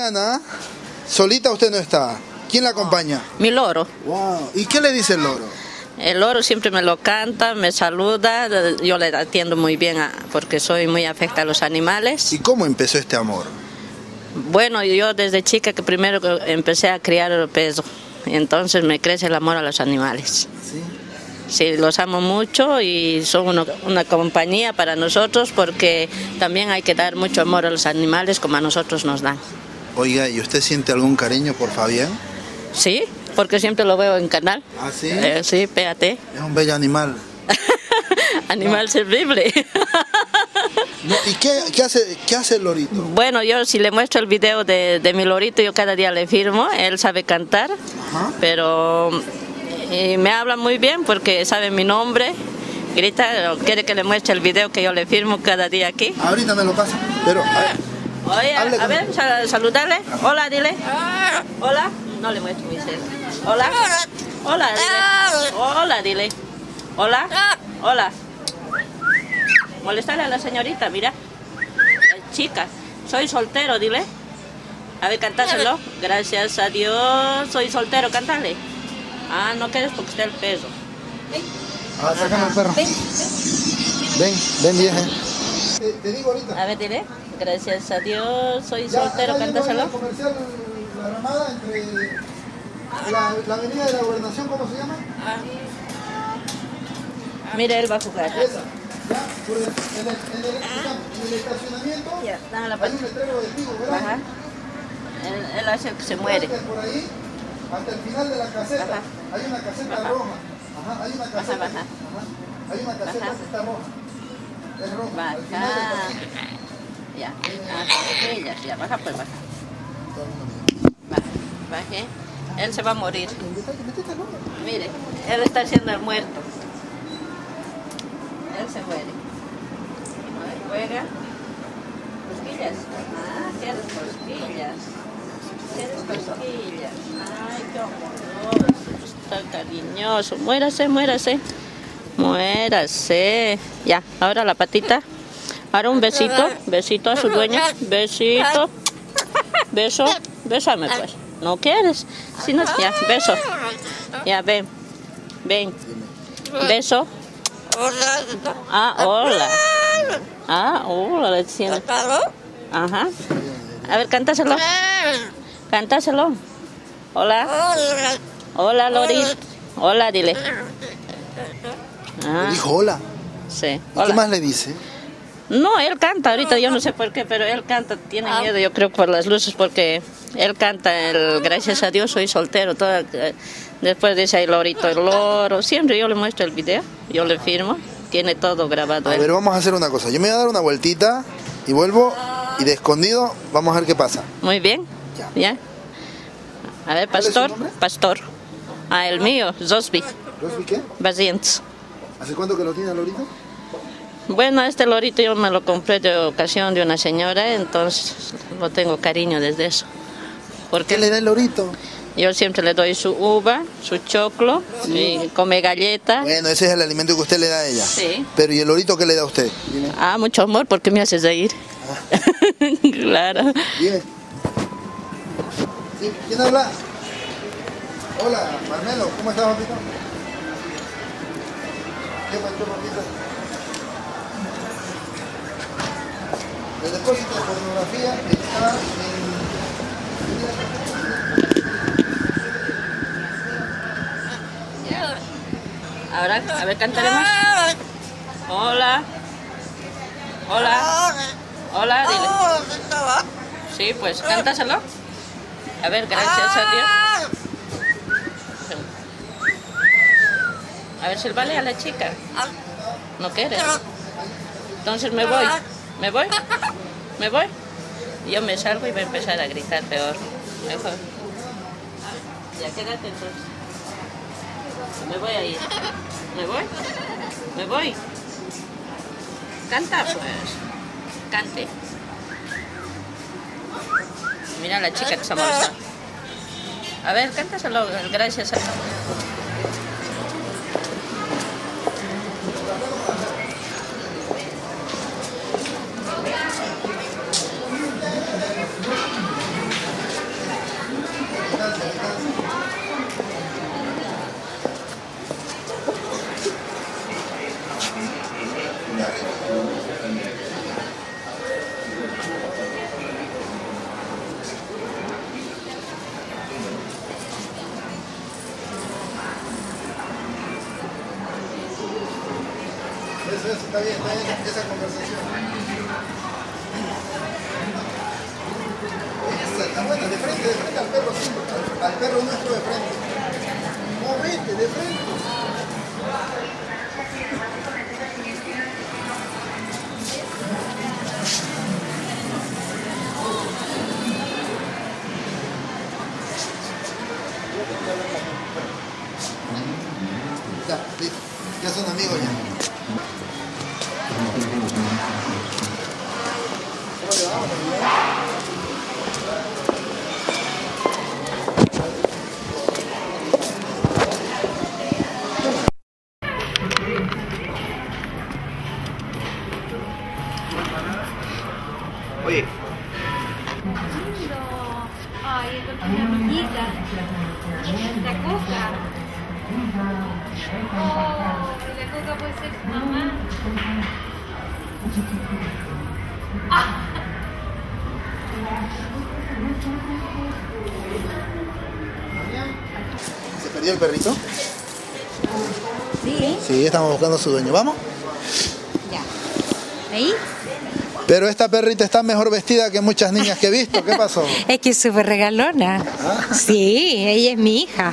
Ana, solita usted no está. ¿Quién la acompaña? Mi loro. Wow. ¿Y qué le dice el loro? El loro siempre me lo canta, me saluda, yo le atiendo muy bien a- porque soy muy afecta a los animales. ¿Y cómo empezó este amor? Bueno, yo desde chica que primero que empecé a criar el peso, entonces me crece el amor a los animales. Sí. Sí, los amo mucho y son uno- una compañía para nosotros porque también hay que dar mucho amor a los animales como a nosotros nos dan. Oiga, ¿y usted siente algún cariño por Fabián? Sí, porque siempre lo veo en canal. ¿Ah, sí? Eh, sí, péate. Es un bello animal. Animal servible. No, ¿Y qué, qué hace, qué hace el lorito? Bueno, yo si le muestro el video de, de mi lorito, yo cada día le firmo, él sabe cantar, Ajá. pero y me habla muy bien porque sabe mi nombre, grita, quiere que le muestre el video que yo le firmo cada día aquí. Ahorita me lo pasa. Pero, a ver, Oye, Hable a con- ver, sal- saludarle. Hola, dile. Hola. No le muestro mi cel. Hola. Hola, dile. Hola, dile. Hola. Hola. Molestarle a la señorita, mira. Las chicas. Soy soltero, dile. A ver, cantáselo. Gracias a Dios. Soy soltero, cántale. Ah, no quedes porque está el peso. ah, sácame el perro. Ven, ven vieja. Te, te digo ahorita. A ver, dile. Gracias a Dios. Soy Ya, soltero, cántaselo. el comercial La Ramada entre la, la avenida de la gobernación, ¿cómo se llama? Mira, él va a jugar. Esa. Ya, por el, en, el, en, el, en el estacionamiento Ya, dame la hay un letrero de Tigo, ¿verdad? Baja. Él, él hace que se muere. Por ahí, hasta el final de la caseta, Baja. hay una caseta Baja. roja. Ajá, hay una caseta. baja. Ajá, hay una caseta que está roja. Es roja. al final. Ya. Ah, ellas, ya. Baja, pues baja. Baja. Baje. Él se va a morir. Mire, él está haciendo el muerto. Él se muere. Juega. Cosquillas. Ah, quieres cosquillas. Quieres cosquillas. Ay, qué amoroso. Está cariñoso. Muérase, muérase. Muérase. Ya, ahora la patita. Ahora un besito. Besito a su dueño. Besito. Beso. Bésame, pues. ¿No quieres? Si no, ya, beso. Ya, ven. Ven. Beso. Ah, hola. Ah, hola, le decían. Ajá. A ver, cántaselo. Cántaselo. Hola. Hola, Lorit. Hola, dile. Le Ah, dijo hola. sí. ¿Y qué más le dice? No, él canta ahorita, yo no sé por qué, pero él canta, tiene miedo, yo creo por las luces, porque él canta el gracias a Dios soy soltero, toda, eh, después dice el lorito, el loro, siempre yo le muestro el video, yo le firmo, tiene todo grabado. A él. ver, vamos a hacer una cosa. Yo me voy a dar una vueltita y vuelvo y de escondido vamos a ver qué pasa. Muy bien, Ya. ya. A ver, ¿Cuál es su pastor, pastor. Ah, el mío, Zosby, ¿Rosby qué? Bazienz. ¿Hace cuánto que lo tiene Lorito? Bueno, este lorito yo me lo compré de ocasión de una señora, entonces lo tengo cariño desde eso. Porque ¿Qué le da el Lorito? Yo siempre le doy su uva, su choclo, y come galleta. Bueno, ese es el alimento que usted le da a ella. Sí. Pero ¿y el Lorito qué le da a usted? Ah, mucho amor porque me haces reír. claro. Dime. Sí, ¿Quién habla? Hola, Marmelo, ¿cómo estás, papito? ¿Qué pasó, papito? El depósito de pornografía está Ahora, a ver, cantaremos. Hola. Hola. Hola, dile. Sí, pues cántaselo. A ver, gracias a Dios. A ver, silbale a la chica. ¿No quieres? Entonces me voy. ¿Me voy? ¿Me voy? Yo me salgo y voy a empezar a gritar peor. Mejor. Ya quédate entonces. Me voy a ir. ¿Me voy? ¿Me voy? Canta pues. Cante. Mira la chica que se molesta. A ver, cántaselo. Gracias a buscando a su dueño. ¿Vamos? Ya. ¿Ahí? Pero esta perrita está mejor vestida que muchas niñas que he visto. ¿Qué pasó? Es que es súper regalona. Sí, ella es mi hija.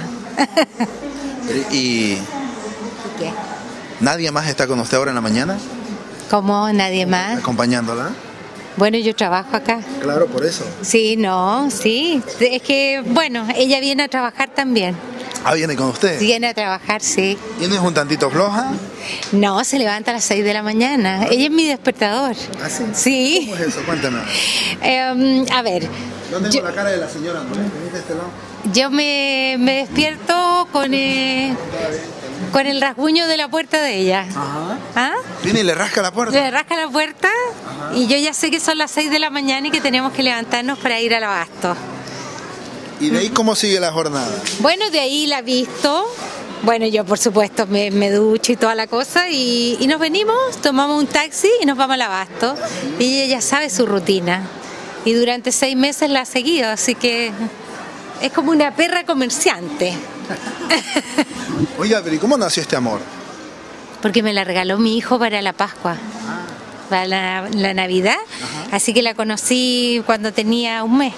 ¿Y ¿Qué? nadie más está con usted ahora en la mañana? ¿Cómo? ¿Nadie más? Acompañándola. Bueno, yo trabajo acá. Claro, por eso. Sí, no, sí. Es que, bueno, ella viene a trabajar también. Ah, viene con usted. Viene a trabajar, sí. ¿Y no es un tantito floja? No, se levanta a las 6 de la mañana. Ella es mi despertador. ¿Ah, sí? Sí. ¿Cómo es eso? Cuéntame. Em, a ver, Yo tengo Yo- la cara de la señora, ¿no? Este lado. yo me, me despierto con, eh, con el rasguño de la puerta de ella. Ajá. ¿Ah? Viene y le rasca la puerta. Le rasca la puerta y yo ya sé que son las 6 de la mañana y que tenemos que levantarnos para ir al abasto. ¿Y de ahí cómo sigue la jornada? Bueno, de ahí la visto. Bueno, yo por supuesto me, me ducho y toda la cosa y, y nos venimos, tomamos un taxi y nos vamos al abasto. Y ella ya sabe su rutina. Y durante seis meses la ha seguido, así que es como una perra comerciante. Oiga, pero ¿y cómo nació este amor? Porque me la regaló mi hijo para la Pascua, para la, la Navidad. Así que la conocí cuando tenía un mes.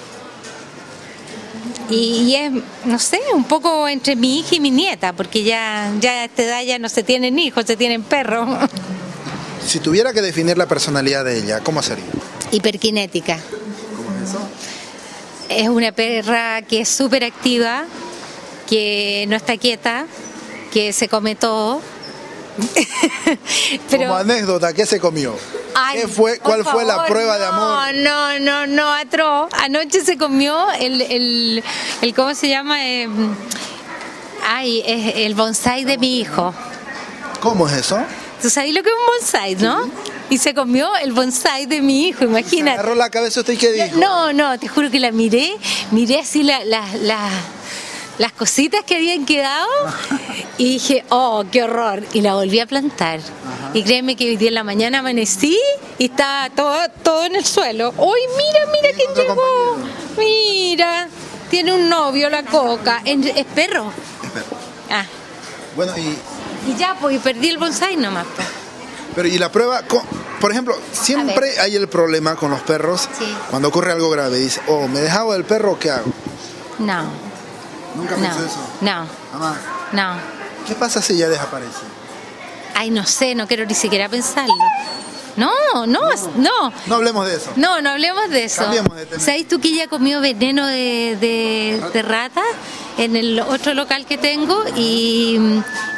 Y, y es, no sé, un poco entre mi hija y mi nieta, porque ya, ya a esta edad ya no se tienen hijos, se tienen perros. Si tuviera que definir la personalidad de ella, ¿cómo sería? Hiperkinética. ¿Cómo es eso? Es una perra que es súper activa, que no está quieta, que se come todo. Como anécdota, ¿qué se comió? Ay, ¿Qué fue, por ¿Cuál fue la prueba de no, amor? No, no, no, atro. Anoche se comió el, el, el ¿cómo se llama? Eh, ay, es el bonsai de mi hijo. ¿Cómo es eso? ¿Tú sabes lo que es un bonsai, no? Y se comió el bonsai de mi hijo, imagínate. Agarró la cabeza usted y qué dijo. No, no, te juro que la miré, miré así la- la- la- las cositas que habían quedado y dije, oh, qué horror. Y la volví a plantar. Y créeme que hoy día en la mañana amanecí y estaba todo, todo en el suelo. ¡Uy, mira, mira quién llegó! Mira, tiene un novio la coca. Es perro. Espera. Ah, Bueno, y, y ya, pues, y perdí el bonsai nomás. pues. pero y la prueba, por ejemplo, siempre hay el problema con los perros Sí. cuando ocurre algo grave. Dice, oh, ¿me dejaba del perro o qué hago? No, Nunca no, pensó eso. no, Jamás. no. ¿Qué pasa si ella desaparece? Ay, no sé, no quiero ni siquiera pensarlo. No, no, no. No hablemos de eso. No, no hablemos de eso. De. ¿Sabes tú que ella comió veneno de, de- de rata en el otro local que tengo y,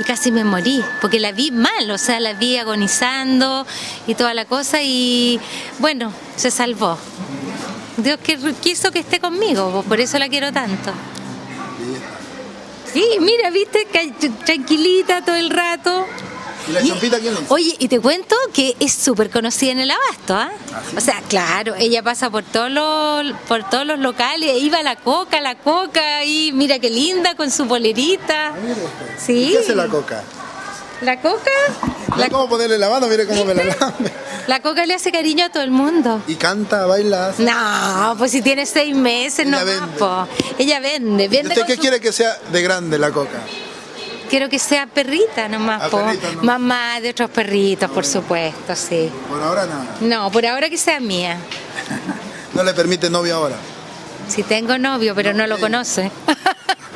y casi me morí? Porque la vi mal, o sea, la vi agonizando y toda la cosa y bueno, se salvó. Dios que quiso que esté conmigo, por eso la quiero tanto. Sí, mira, viste, tranquilita todo el rato. ¿Y la champita quién hizo? Oye, y te cuento que es súper conocida en el abasto, ¿ah? O sea, claro, ella pasa por todos los, por todos los locales, iba la coca, la coca, y mira qué linda con su polerita. Sí. ¿Qué hace la coca? ¿La coca? ¿No La, cómo ponerle la mano? Mire cómo me la lambe. la coca le hace cariño a todo el mundo. Y canta, baila. hace- No, pues si tiene seis meses, Ella no vende. Ella vende, ¿Y vende usted qué su- quiere que sea de grande la coca? quiero que sea perrita nomás, Ah, po. perrita, no. mamá de otros perritos, por supuesto, sí. Por ahora nada. No, por ahora que sea mía. No le permite novio ahora. Si tengo novio, pero no lo conoce.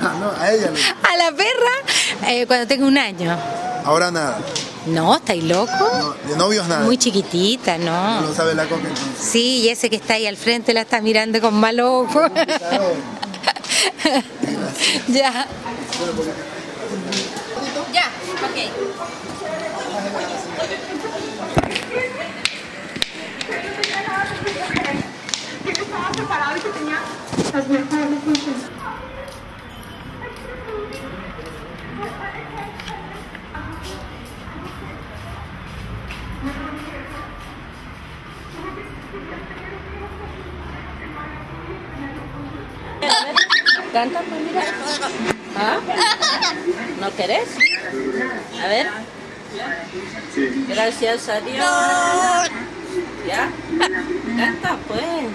Ah, no, a ella le. A la perra, eh, cuando tenga un año. Ahora nada. No, ¿estáis loco? No, de novios nada. Muy chiquitita, No no. lo sabe la coca entonces. Sí, y ese que está ahí al frente la está mirando con mal ojo. ya. Ya, ok. ¿Ah? ¿No querés? A ver. Gracias a Dios. ¿Ya? Canta, pues.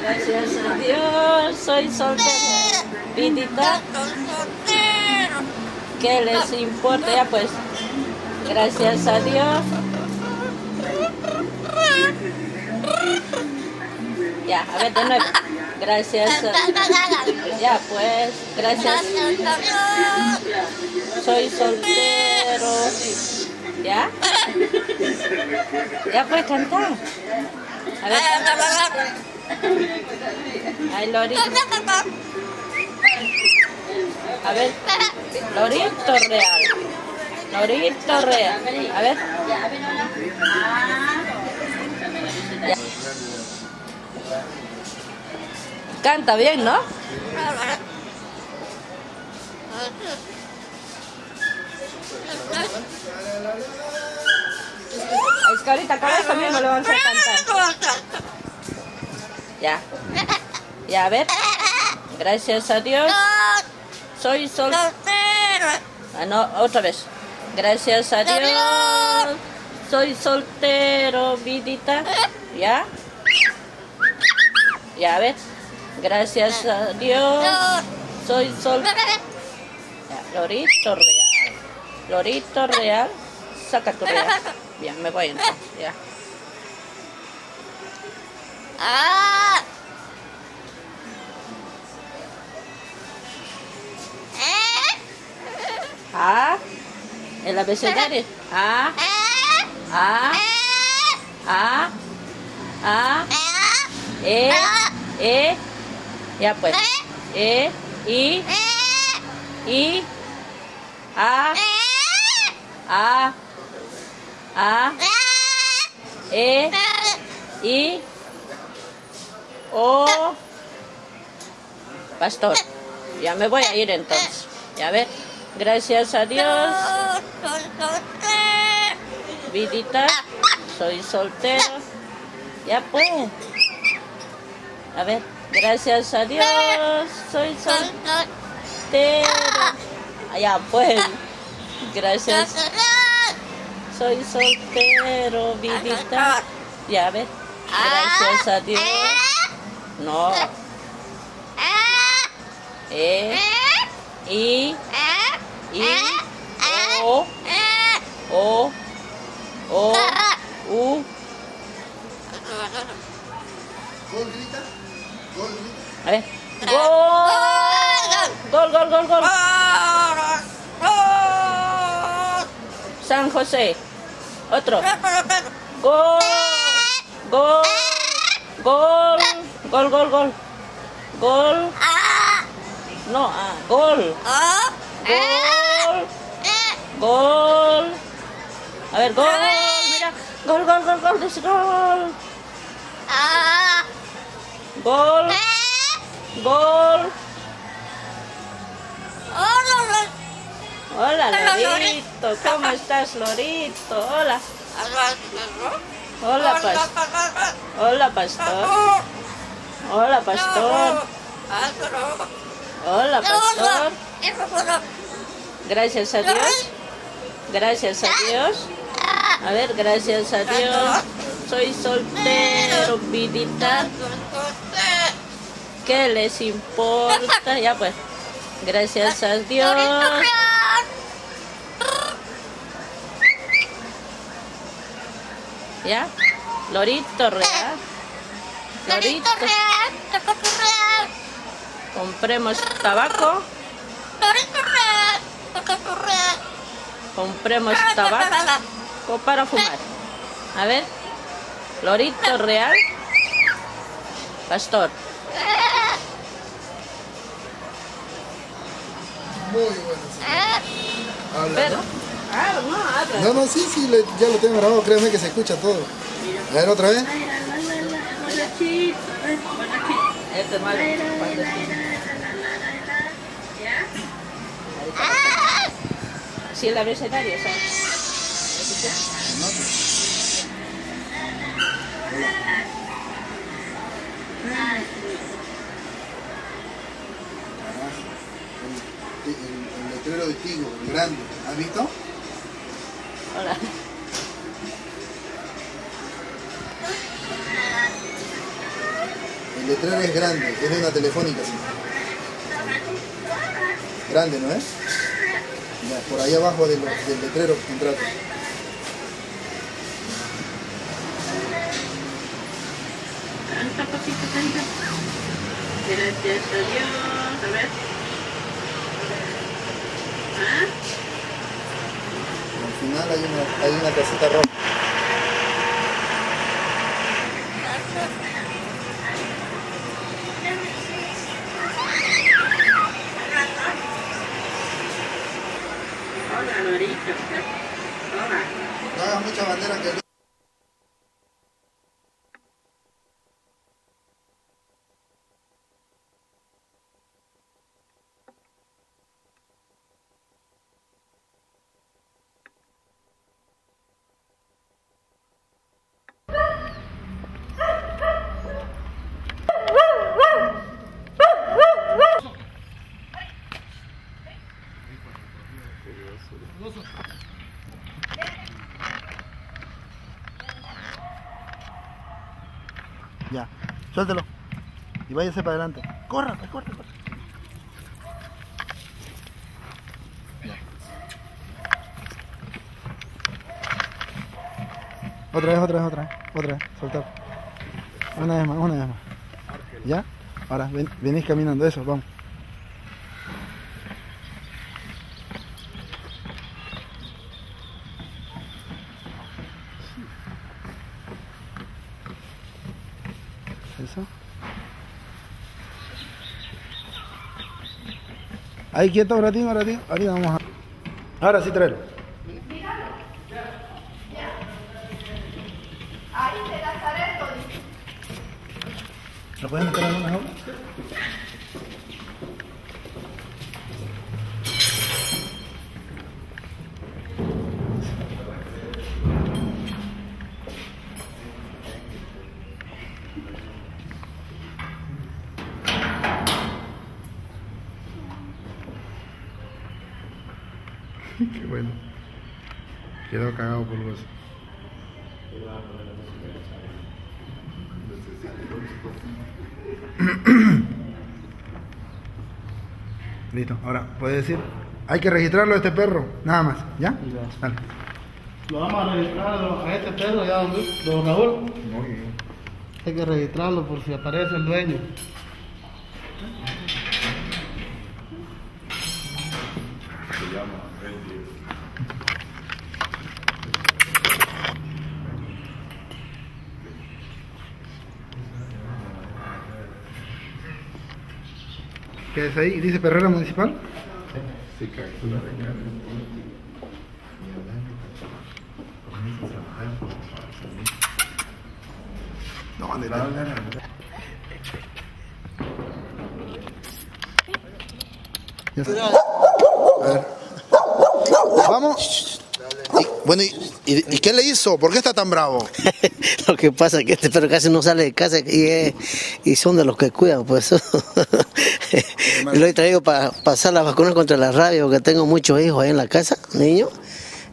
Gracias a Dios, soy soltera. Vidita, ¿qué les importa? Ya, pues. Gracias a Dios. Ya, a ver, de nuevo. Gracias a... Ya, pues, gracias. Soy soltero. ¿Ya? Ya puedes cantar. A ver. Ay, Lorito. A ver. Lorito real. Lorito real. A ver. Canta bien, ¿no? Es que ahorita con esto mismo le vamos a cantar. Ya. Ya, a ver. Gracias a Dios. Soy sol... Ah, no, otra vez. Gracias a Dios. Soy soltero, vidita. ¿Ya? Ya, a ver. Gracias a Dios. Soy sol... Lorito real. Lorito real. Saca tu real. Bien, me voy entonces. Ya. A. El abecedario. A. A. A. A. E. E. Ya pues. E. I. I. A. A. A. E. I. O. Pastor. Ya me voy a ir entonces. Ya ver. Gracias a Dios. Vidita. Soy soltero. Ya pues. A ver. Gracias a Dios. Soy soltero. Ya pues. Gracias. Soy soltero, vidita. Ya ves. Gracias a Dios. No. E. I. I. O. O. O. U. ¿Gol grita? A ver. Gol. Gol, gol, gol, gol. San José. Otro. Gol. Gol. Gol. Gol, gol, gol. Gol. No, ah, gol. Gol. Gol. A ver, gol. Mira. Gol, gol, gol, gol. Dice gol. Gol. Gol. Hola, Lorito. ¿Cómo estás, Lorito? Hola. Hola, pastor. Hola, pastor. Hola, pastor. Hola, pastor. Gracias a Dios. Gracias a Dios. A ver, gracias a Dios soy soltero, vidita. ¿Qué les importa? Ya pues, gracias a Dios. ¿Ya? Lorito real. Lorito real. Compremos tabaco. Lorito real. Compremos tabaco para fumar. A ver. Lorito real. Pastor. Muy bueno, Pero. ¿no? Ah, no, habla. No, no, sí, sí, le- ya lo tengo grabado, créeme que se escucha todo. A ver, otra vez. Este es malo. cuando sí. La abecedario, ¿sabes? El, el- el letrero de Tigo, grande. ¿Has visto? Hola. El letrero es grande, es de una telefónica. sí. Grande, ¿no es? Ya, por ahí abajo del letrero contrato. Gracias a Dios. A ver. ¿Ah? Al final hay una, hay una casita roja. Hola, Lorito. Hola. No hagas mucha bandera que Ya, suéltelo. Y váyase para adelante. Corra, corre, corre. Otra vez, otra vez, otra vez, otra vez, soltar. Una vez más, una vez más. ¿Ya? Ahora, ven- venís caminando, eso, vamos. Eso. Ahí quieto, un ratito, un ratito. Ahorita vamos a... Ahora sí, tráelo. ¿Lo puedes meter en una jaula? Qué bueno. Quedó cagado por vos. Listo, ahora puede decir, hay que registrarlo a este perro, nada más, ¿ya? Dale. Lo vamos a registrar a este perro ya, don, don Raúl. Hay que registrarlo por si aparece el dueño. ¿Qué es ahí? ¿Dice Perrera Municipal? No, de la... Ya está. A ver. Vamos. Bueno, y, y- y qué le hizo? ¿Por qué está tan bravo? Lo que pasa es que este perro casi no sale de casa y, es- y son de los que cuidan, pues. lo he traído para pasar las vacunas contra la rabia, porque tengo muchos hijos ahí en la casa, niños.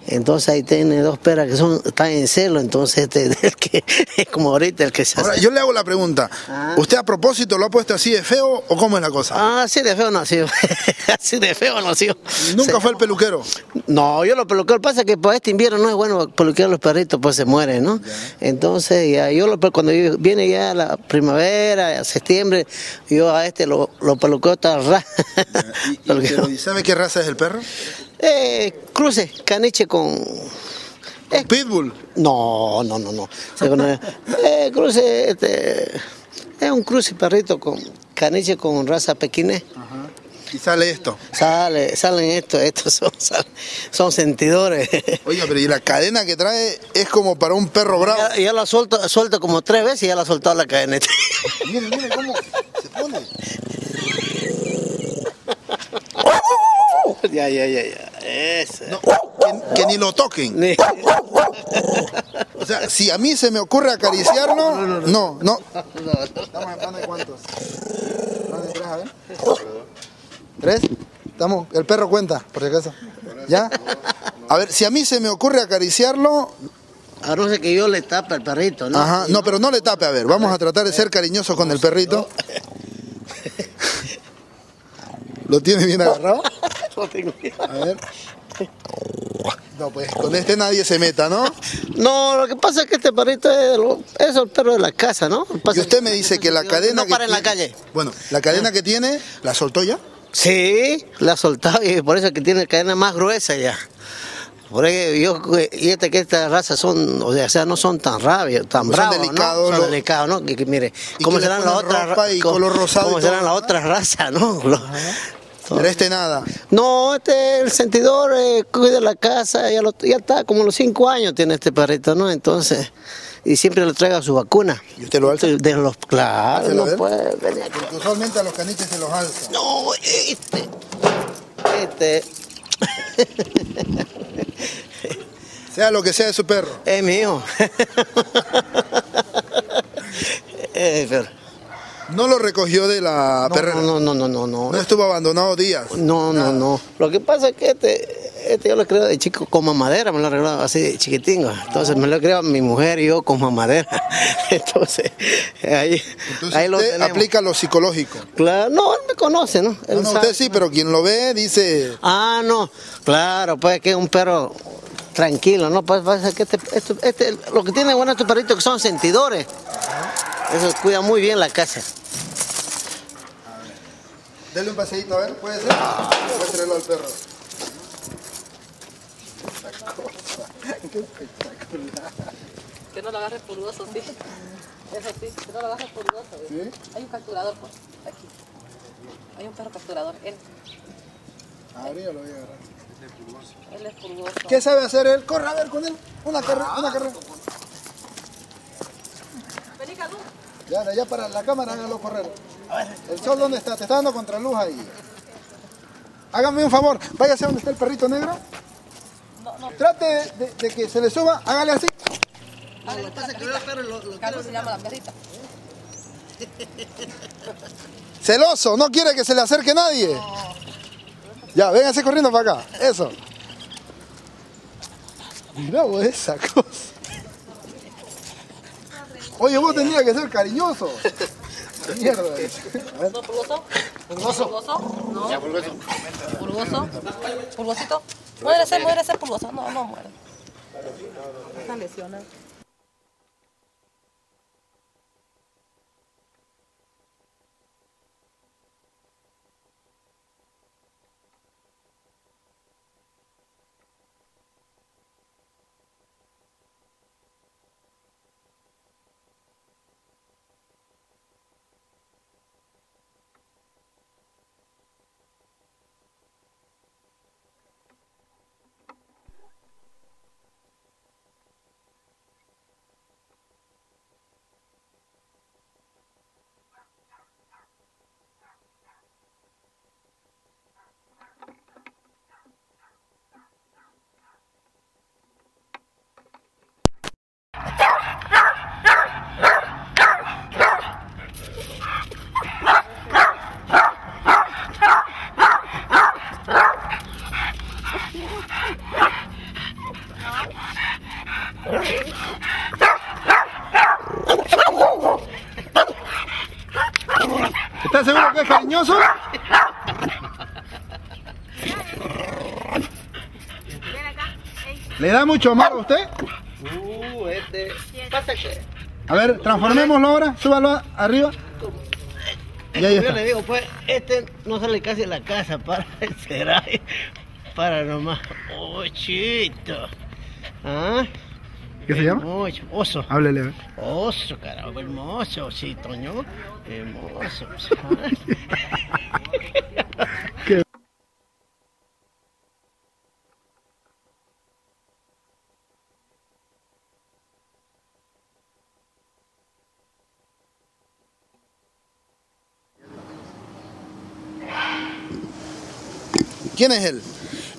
Entonces ahí tiene dos perras que son están en celo, entonces este el que es como ahorita el que se Ahora, hace. yo le hago la pregunta. Ah. ¿Usted a propósito lo ha puesto así de feo o cómo es la cosa? Ah, así de feo nació. así de feo nació. Nunca fue el peluquero. No, yo lo que pasa es que por este invierno no es bueno peluquear los perritos, pues se mueren, ¿no? Entonces, ya, yo lo, cuando viene ya la primavera, septiembre, yo a este lo, lo peluqueo toda ra. Y, ¿y sabe qué raza es el perro? Eh, cruce, caniche con. Eh, Pitbull. no, no, no, no. Conoce- Eh, cruce, este, es un cruce perrito con caniche con raza pequinés. Y sale esto. Sale, salen estos, estos son, salen- son sentidores. Oiga, pero y la cadena que trae es como para un perro bravo. Ya, ya la suelto, suelto como tres veces y ya la ha soltado la cadeneta. Mire, mire cómo se pone. ya, ya, ya, ya. Ese. No, que, que ni lo toquen. Ni- O sea, si a mí se me ocurre acariciarlo, no, no. Estamos en plan de cuántos. Plan de tres, a ver. ¿Tres? Estamos, el perro cuenta, por si acaso. ¿Ya? A ver, si a mí se me ocurre acariciarlo, A no ser que yo le tape al perrito, ¿no? ajá, no, pero no le tape, a ver, vamos a tratar de ser cariñosos con el perrito. ¿Lo tiene bien agarrado? No tengo miedo. A ver. No, pues con este nadie se meta, ¿no? No, lo que pasa es que este perrito es, lo- es el perro de la casa, ¿no? Pasa Y usted me dice que la cadena No para en la calle. Bueno, la cadena que tiene, ¿la soltó ya? Sí, la ha soltado y por eso es que tiene cadena más gruesa ya. Por ahí yo, y este que estas razas son, o sea, no son tan rabios, tan Pues son bravos, delicados, ¿no? Son delicados, ¿no? Que, que mire, Y ¿cómo serán las otras y cómo- color rosado y ¿Cómo serán las otras razas, no? Pero este nada. No, este, el sentidor eh, cuida la casa, ya, lo- ya está, como los cinco años tiene este perrito, ¿no? Entonces, y siempre le traiga su vacuna. ¿Y usted lo alza? De los, claro, no puede venir aquí. Usualmente a los caniches se los alza. No, este, este, Sea lo que sea de su perro. es mío. Eh, pero- No lo recogió de la no, perrera. no, no, no, no, no, No estuvo abandonado días. no, no, no. Lo que pasa es que este, este yo lo creo de chico con mamadera, me lo he arreglado así de chiquitingo. Entonces me lo creo mi mujer y yo con mamadera. Entonces, ahí, Entonces ahí lo usted tenemos. aplica lo psicológico. Claro, no, él me conoce, ¿no? Él No, no, sabe. usted sí, pero quien lo ve dice, Ah, no, claro, pues que es un perro tranquilo, ¿no? Pues pasa que este, este, este- lo que tiene bueno estos perritos que son sentidores. Eso cuida muy bien la casa. dele un paseíto, a ver, puede ser. Muéstrelo al perro. Que no lo agarre pulgoso, sí. Eso sí, que no lo agarre pulgoso. ¿ves? Hay un capturador, pues, aquí. Hay un perro capturador. Él, Ahorita lo voy a agarrar. él es pulgoso. ¿Qué sabe hacer él? Corre a ver con él. Una carrera, una carrera. Ya, de allá para la cámara, hágalo correr. ¿El sol dónde está? Te está dando contraluz ahí. Hágame un favor, váyase donde está el perrito negro. Trate de, de que se le suba, hágale así. Carlos se llama la perrita. Celoso, no quiere que se le acerque nadie. Ya, véngase corriendo para acá. Eso. Mira vos esa cosa. Oye, vos tenías que ser cariñoso. Mierda. ¿No pulgoso? ¿Pulgoso? No. ¿Pulgoso? ¿Pulgosito? Muere ser, muere ser pulgoso. No, no muere. Está lesionado. ¿Le da mucho a usted? Uh, este. A ver, transformémoslo ahora, súbalo a- arriba. Y ahí Yo le digo, pues, este no sale casi de la casa para será para nomás. Oh, chito. ¿Ah? ¿Qué se llama? Hermoso, oso. Háblele, a ver. Oso, carajo, hermoso, sí, Toño. Hermoso. ¿Quién es él?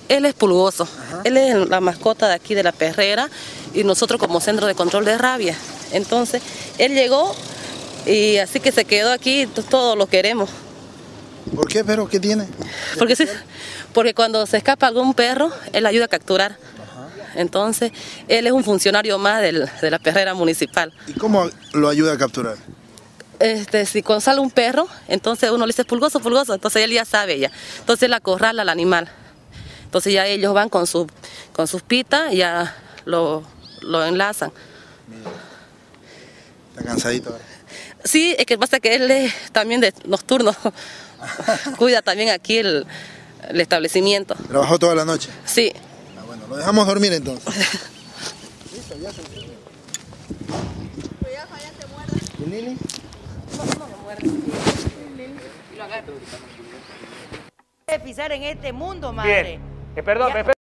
Él es pulgoso. Él es la mascota de aquí de la perrera y nosotros como centro de control de rabia. Entonces, él llegó y así que se quedó aquí, todos lo queremos. ¿Por qué, pero qué tiene? Porque, sí, porque cuando se escapa algún perro, él ayuda a capturar. Entonces, él es un funcionario más del- de la perrera municipal. ¿Y cómo lo ayuda a capturar? Este, si cuando sale un perro, entonces uno le dice pulgoso, pulgoso, entonces él ya sabe ya. Entonces él acorrala al animal. Entonces ya ellos van con, su, con sus pitas y ya lo, lo enlazan. Está cansadito ahora. Sí, es que pasa que él es también de nocturno. Cuida también aquí el, el establecimiento. Trabajó toda la noche. Sí, Ah, bueno, lo dejamos dormir entonces. ¿Y Lili? Pisar en este mundo, madre. Bien. Eh, perdón, Ya. me-